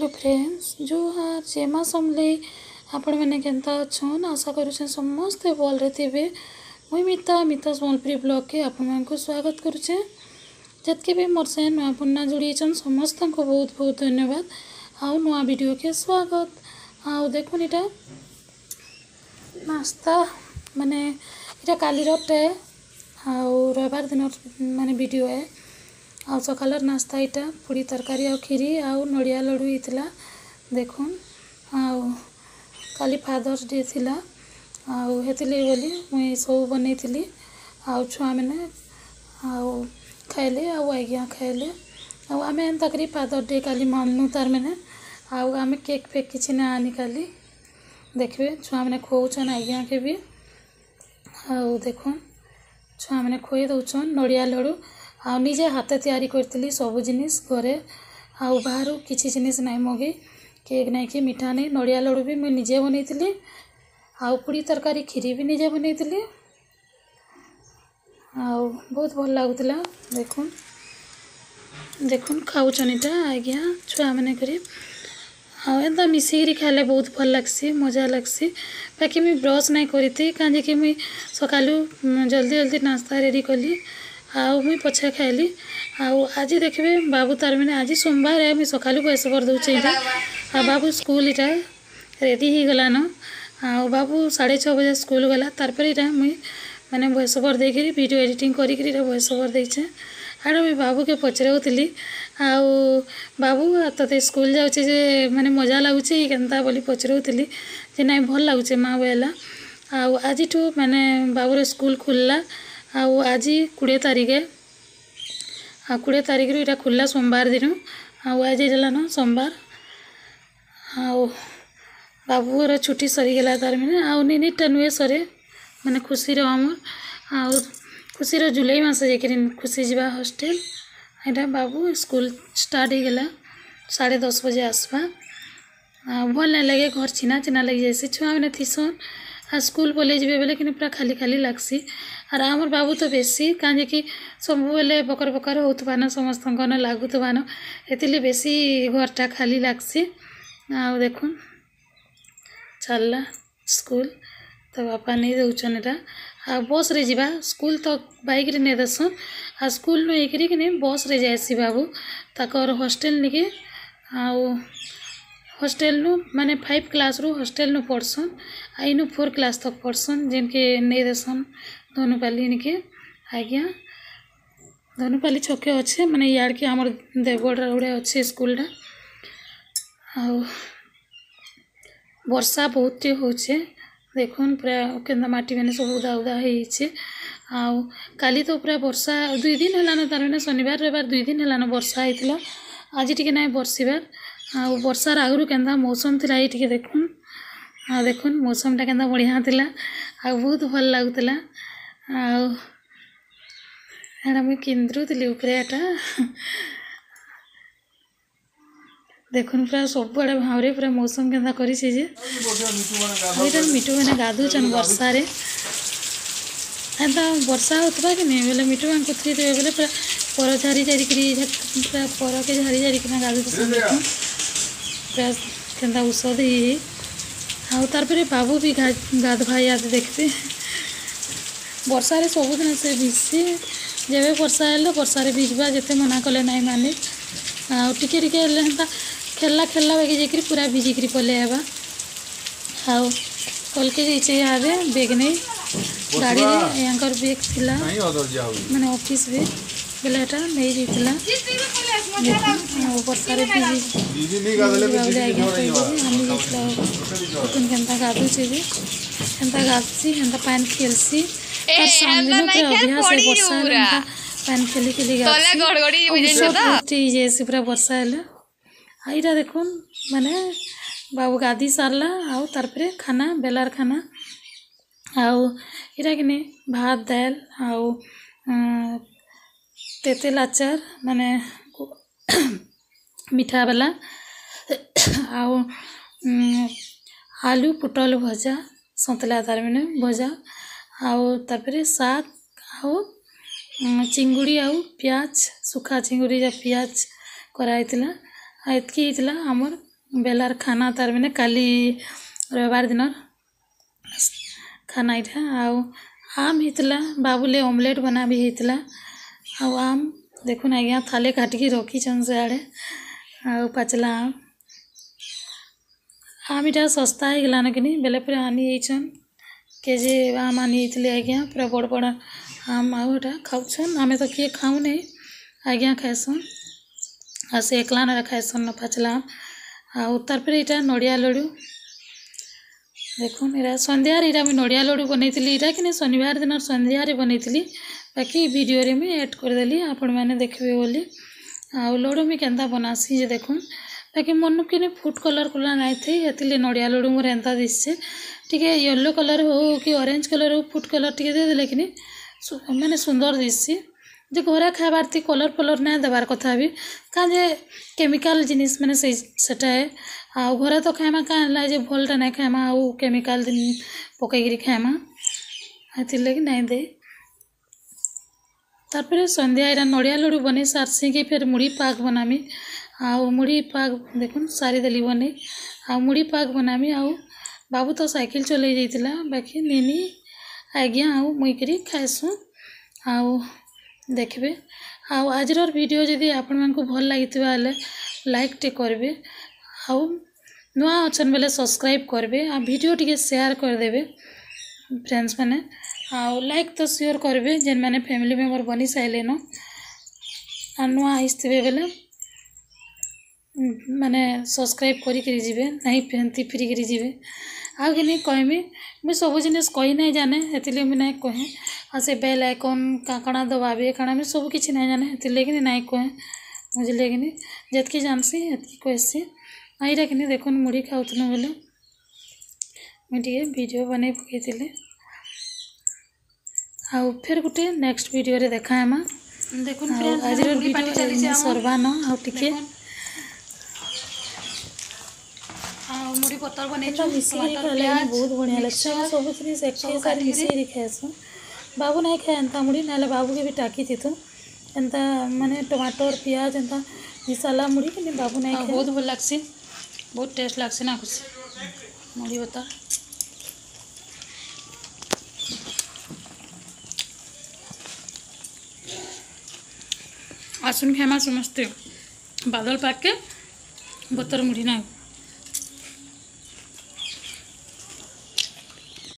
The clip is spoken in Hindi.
हेलो फ्रेंड्स जो हाँ जेमा समले आपण मैंने के छन आशा कर समस्ते भल थे मुई मिता मिता सोनप्री ब्लग के आप स्वागत करुचे जितके भी मोर से नुआ पुना जोड़ समस्त को बहुत बहुत धन्यवाद आउ नुआ वीडियो के स्वागत आउ देख इटा नास्ता मानने काली टे आ रविवार दिन मानने वीडियो है आ सका नास्ता यहाँ पुड़ी तरकारी आरी आड़िया लड़ू ही देख आली फादर्स डे आती बोली मुई सब बनई छुआ मैंने खाइले आज्ञा खाइले आम एंता करी फादर डे का मानू तार मैंने आम केक् फेक किसी ना आनी का देखिए छुआ मैंने खुआन आज्ञा के भी आ देख छुआ मैंने खुई दौन नड़िया लड़ू आजे हाथ या सब जिन घरे आहर कि जिनिष ना मगे केक ना कि मिठा नहीं नड़िया लड़ू भी मुझे निजे बन आड़ी तरकारी खीरी भी निजे बन आहुत भल लगुला देख देख खाऊनिटा आज्ञा छुआ मैने हाँ ए खाले बहुत भल लगसी मजा लगसी बाकी मुझ ब्रश नहीं करी कहीं सका जल्दी जल्दी नास्ता रेडी कली ଆଉ ମୁଇଁ ପଛେ ଖାଇଲି ଆଉ ଆଜି ଦେଖିବେ ବାବୁ ତାର ମାନେ ଆଜି ସୋମବାର ମୁଇଁ ସକାଳୁ ବୟସ କରିଦେଉଛି ଏଇଟା ଆଉ ବାବୁ ସ୍କୁଲ ଏଇଟା ରେଡ଼ି ହେଇଗଲାନ ଆଉ ବାବୁ ସାଢ଼େ ଛଅ ବଜେ ସ୍କୁଲ ଗଲା ତାପରେ ଏଇଟା ମୁଇଁ ମାନେ ଭଏସ୍ ଓଭର୍ ଦେଇକିରି ଭିଡ଼ିଓ ଏଡ଼ିଟିଂ କରିକିରି ଏଇଟା ଭଏସ୍ ଓଭର୍ ଦେଇଛେ ଆଡ଼େ ମୁଇଁ ବାବୁକେ ପଚରାଉଥିଲି ଆଉ ବାବୁ ତତେ ସ୍କୁଲ ଯାଉଛେ ଯେ ମାନେ ମଜା ଲାଗୁଛେ କେନ୍ତା ବୋଲି ପଚରାଉଥିଲି ଯେ ନାଇଁ ଭଲ ଲାଗୁଛେ ମା ବୋଇଲା ଆଉ ଆଜିଠୁ ମାନେ ବାବୁର ସ୍କୁଲ ଖୋଲିଲା आउ आज कि तारिख कि तारिख एटा खोल सोमबार दिन आउँछ सोमबार आउ बाबु छुटी सरिगलाउटा नुहे सरे म खुसी र अमर आउ खुसी र जुलै मास जुसी हस्टेल्टा बाबु स्कुल स्टार साढे दस बजे आसवा लगे घर चिना चिना लाग छुवा मिसन आ हाँ, स्कूल पलिए जब बोले कि पूरा खाली खाली लग्सी आर आम बाबू तो बेसी कहीं कि सब बेले बकर बकर होन समस्त लगुवान ये बेसी टा खाली लग्सी आ देख चलला स्कूल तो बापा नहीं दौन एटा आ बस रे जीवा स्कूल तो बैक रे नहीं देसन आ स्कूल नहीं कि बस रे जाएसी बाबू तक हस्टेल नहीं कि आ હોસ્ટેલનું મને ફાઇવ ક્લાસરૂ હોસ્ટેલનું પઢ્સું આ એનું ફોર ક્લાસ તક પઢ્સું જેનકે ନେଇ ଦେସନ୍ ଧନୁପାଲି ନିକେ ଆଜ୍ଞା ଧନୁପାଲି ଛକେ ଅଛେ ମାନେ ଇଆଡ଼କେ ଆମର ଦେବଗଡ଼ର ଗୋଟେ ଅଛେ ସ୍କୁଲଟା ଆଉ ବର୍ଷା ବହୁତଟେ ହଉଛେ ଦେଖୁନ୍ ପୁରା କେନ୍ତା ମାଟିମାନେ ସବୁ ଉଦା ଉଦା ହେଇଛେ ଆଉ କାଲି ତ ପୁରା ବର୍ଷା ଦୁଇ ଦିନ ହେଲାନ ତାର ମାନେ ଶନିବାର ରବିବାର ଦୁଇ ଦିନ ହେଲାନ ବର୍ଷା ହେଇଥିଲା ଆଜି ଟିକେ ନାଇଁ ବର୍ଷିବାର ଆଉ ବର୍ଷାର ଆଗରୁ କେନ୍ତା ମୌସମ୍ ଥିଲା ଏଇ ଟିକେ ଦେଖୁନ୍ ଆଉ ଦେଖୁନ୍ ମୌସମ୍ଟା କେନ୍ତା ବଢ଼ିଆ ଥିଲା ଆଉ ବହୁତ ଭଲ ଲାଗୁଥିଲା ଆଉ ଏଇଟା ମୁଇଁ କିନ୍ଦୁଥିଲି ଉପରେ ଏଇଟା ଦେଖୁନ୍ ପୁରା ସବୁଆଡ଼େ ଭାବରେ ପୁରା ମୌସମ୍ କେନ୍ତା କରିଛି ଯେ ଏଇଟା ମିଟୁମାନେ ଗାଧୁଛନ୍ ବର୍ଷାରେ ଏନ୍ତା ବର୍ଷା ହେଉଥିବା କି ନାଇଁ ବେଲେ ମିଟୁମାନେ କୁଥୁରିଥିବେ ବେଲେ ପୁରା ପର ଝାରି ଝାରିକିରି ପୁରା ପରକେ ଝାରି ଝାରିକିନା ଗାଧୁଥିସନ୍ ଦେଖୁନ୍ के आउतार बाबू भी गाद भाई आदि देखते बर्षार सबुद से भिजसी जब बर्षा हेल्ला बर्षार भिजवा जिते मना कले ना मानिक आए खेलला खेलला बेगे जा पूरा भिजिक पलैब आओ कल के बेग नहीं गाड़ी बेग थी मैंने अफिश भी ବେଲେ ଏଟା ନେଇଯାଇଥିଲା ବର୍ଷାରେ ଭିଜି ଭାବିଲେ ଆଜ୍ଞା ଆମେ ଯାଇଥିଲା ତୁନ୍ କେନ୍ତା ଗାଧୁଛି ବି ହେନ୍ତା ଗାଧୁଛି ହେନ୍ତା ପାନ୍ ଖେଲ୍ସି ତାର୍ ସାମ୍ଦିନ ପୁରା ଅଭ୍ୟାସ ବର୍ଷାରେ ହେନ୍ତା ପାନ୍ ଖେଲି ଖେଲି ଗାଧୁଛି ହେଇଯାଇସି ପୁରା ବର୍ଷା ହେଲେ ଆଉ ଏଇଟା ଦେଖୁନ୍ ମାନେ ବାବୁ ଗାଧି ସାରିଲା ଆଉ ତାର୍ପରେ ଖାନା ବେଲାର ଖାନା ଆଉ ଏଇଟା କିନି ଭାତ ଦାଲ ଆଉ तेतेल आचार मान मिठा बाला आउ आलू पोटल भजा सतला तार मैंने भजा आउ तार साग चिंगुड़ी आउ प्याज सुखा चिंगुड़ी या प्याज कराई इतना आमर बेलार खाना तार मैंने काली रविवार दिन खाना यहाँ आउ आम होता बाबुले ऑमलेट बना भी होता ଆଉ ଆମ୍ ଦେଖୁନ୍ ଆଜ୍ଞା ଥାଲେ କାଟିକି ରଖିଛନ୍ ସିଆଡ଼େ ଆଉ ପାଚିଲା ଆମ୍ ଆମ୍ ଇଟା ଶସ୍ତା ହେଇଗଲାନ କିନି ବେଲେ ପରେ ଆନି ହେଇଛନ୍ କେଜି ଆମ୍ ଆନି ହେଇଥିଲେ ଆଜ୍ଞା ପୁରା ବଡ଼ ବଡ଼ ଆମ୍ ଆଉ ଇଟା ଖାଉଛନ୍ ଆମେ ତ କିଏ ଖାଉନି ଆଜ୍ଞା ଖାଇସନ୍ ଆଉ ସେ ଏକଲାନରେ ଖାଇସନ୍ ପାଚିଲା ଆମ୍ ଆଉ ତାର୍ ପରେ ଇଟା ନଡ଼ିଆ ଲଡ଼ୁ देखो मेरा सन्दार यहाँ मुझे नड़िया लड़ू बन कि शनिवार दिन सन्दार बनई बाकी भिडियो मुझे एड करदेली आपण मैंने देखिए बोली आउ लड़ू मुझे के बनासी जे देख बाकी मन कि फुड कलर कला ना थे ये नड़िया लड़ू मोर एंता दिशे टी येलो कलर हो कि ऑरेंज कलर हो फुड कलर टी देदे कि मानने सुंदर दिशी जो घरे खाबार थी कलर फलर ना देवार कथा भी कहे केमिकाल जिनिस मैंने से, सेटाए घर तो खाएमा क्या भल्टा ना खाएमा आउ केमिकाल पक खाएमा हाथी लगे ना दे तार सन्ध्या नड़िया लड़ू बने सारे के फिर मुड़ी पाक बनामी आउ मुढ़ी पाक देख सारी देली बने आ मुढ़ी पाक बनामी आउ बाबू तो सैकेल चलते बाकी नीनी आज्ञा आउ मुई खाएसु आउ ଦେଖିବେ ଆଉ ଆଜିର ଭିଡ଼ିଓ ଯଦି ଆପଣମାନଙ୍କୁ ଭଲ ଲାଗିଥିବା ହେଲେ ଲାଇକ୍ଟେ କରିବେ ଆଉ ନୂଆ ଅଛନ୍ ବେଲେ ସବସ୍କ୍ରାଇବ୍ କରିବେ ଆଉ ଭିଡ଼ିଓ ଟିକେ ସେୟାର କରିଦେବେ ଫ୍ରେଣ୍ଡସ୍ମାନେ ଆଉ ଲାଇକ୍ ତ ସିଓର କରିବେ ଯେନ୍ମାନେ ଫ୍ୟାମିଲି ମେମ୍ବର ବନି ସାରିଲେନ ଆଉ ନୂଆ ଆସିଥିବେ ବେଲେ ମାନେ ସବସ୍କ୍ରାଇବ୍ କରିକିରି ଯିବେ ନାହିଁ ଫେନ୍ତି ଫିରିକିରି ଯିବେ ଆଉ କି ନାଇଁ କହିମି ମୁଇଁ ସବୁ ଜିନିଷ୍ କହି ନାଇଁ ଜାନେ ହେଥିଲାଗି ମୁଇଁ ନାଇଁ କହେ से बेल आइकन आइकॉन दबा भी खड़ा में सब किसी नहीं जाने तो लेकिन नहीं को मुझे लेकिन जितकी जानसी एतकी कहसी आईरा कि देख मुड़ी खाऊ बोले मुझे भिडियो बन पकईली आ फिर गोटे नेक्स्ट भिडियो देखाहमा देखो आज भिडियो सर्वान आ मुड़ी पतर बनै अच्छा, बहुत बढ़िया लगछ सब सारी मिसरी खाएसु बाबू नहीं खाए एंता मुड़ी ना बाबू के भी टाकी थी तू तो। एंता मैंने टमाटर पियाज एंता मिसाला मुड़ी कि बाबू नहीं हाँ, खाए बहुत भल लगसी बहुत टेस्ट लगसी ना कुछ मुड़ी बता आसन खेमा समस्ते बादल पाके बतर मुड़ी ना